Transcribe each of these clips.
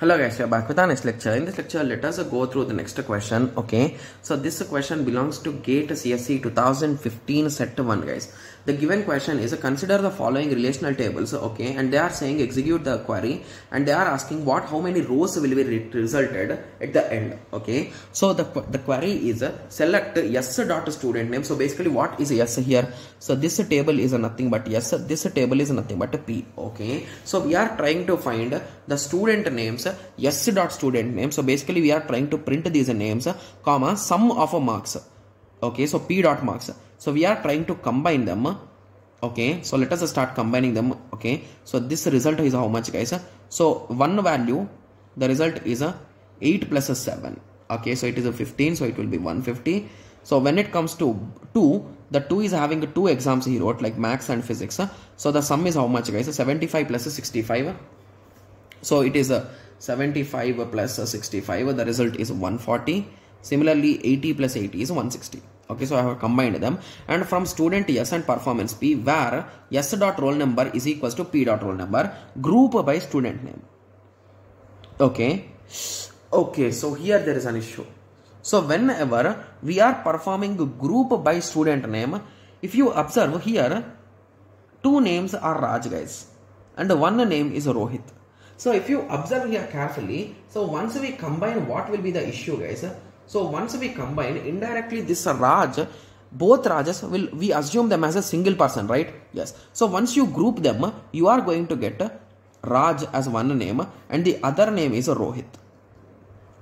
Hello guys, we are back with our next lecture. In this lecture, let us go through the next question. Okay, so this question belongs to GATE CSE 2015 set 1 guys. The given question is consider the following relational tables. Okay, and they are saying execute the query and they are asking what how many rows will be re- resulted at the end. Okay, so the, the query is select S dot student name. So basically, what is S here? So this table is nothing but S, this table is nothing but p. Okay, so we are trying to find the student names s dot student name so basically we are trying to print these names comma sum of a marks. Okay so p dot marks. So we are trying to combine them. Okay so let us start combining them. Okay so this result is how much guys? So one value the result is a 8 plus a 7 okay so it is a 15 so it will be 150 so when it comes to 2 the 2 is having two exams he wrote like max and physics. So the sum is how much guys? 75 plus 65 so it is a 75 plus 65 the result is 140 similarly 80 plus 80 is 160 okay so i have combined them. And from student s and performance p where s dot roll number is equals to p dot roll number group by student name. Okay. Okay so here there is an issue. So whenever we are performing group by student name if you observe here two names are raj guys. And one name is rohit so if you observe here carefully so once we combine what will be the issue guys? So once we combine indirectly this raj both rajas will we assume them as a single person right? Yes. So once you group them you are going to get raj as one name and the other name is rohit.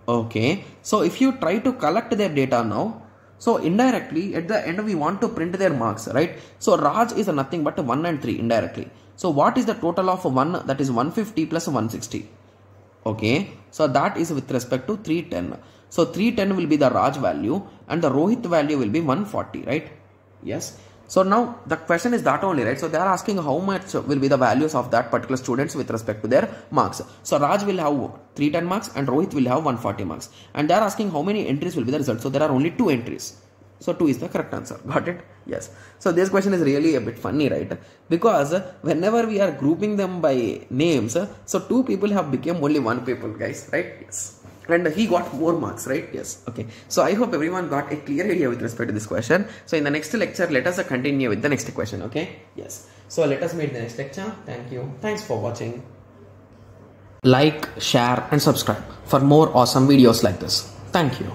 Okay. So if you try to collect their data now so indirectly at the end we want to print their marks right? So raj is nothing but 1 and 3 indirectly. So what is the total of 1 that is 150 plus 160 okay? So that is with respect to 310 so 310 will be the raj value and the rohit value will be 140 right? Yes so now the question is that only right? So they are asking how much will be the values of that particular students with respect to their marks. So raj will have 310 marks and rohit will have 140 marks. And they are asking how many entries will be the result. So there are only two entries. So 2 is the correct answer. Got it? Yes. So this question is really a bit funny right? Because whenever we are grouping them by names so two people have become only one people guys right? Yes and he got more marks right? Yes. Okay. So i hope everyone got a clear idea with respect to this question. So in the next lecture let us continue with the next question okay? Yes. So let us meet the next lecture. Thank you. Thanks for watching. Like share and subscribe for more awesome videos like this. Thank you